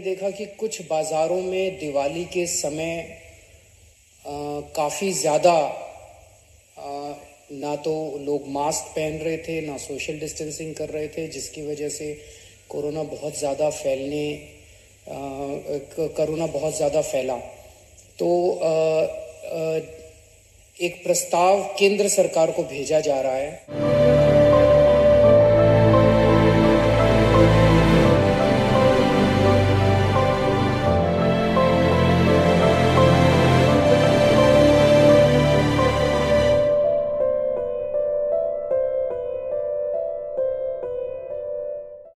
देखा कि कुछ बाज़ारों में दिवाली के समय काफ़ी ज़्यादा ना तो लोग मास्क पहन रहे थे ना सोशल डिस्टेंसिंग कर रहे थे जिसकी वजह से कोरोना बहुत ज़्यादा फैलने कोरोना बहुत ज़्यादा फैला। तो आ, आ, एक प्रस्ताव केंद्र सरकार को भेजा जा रहा है।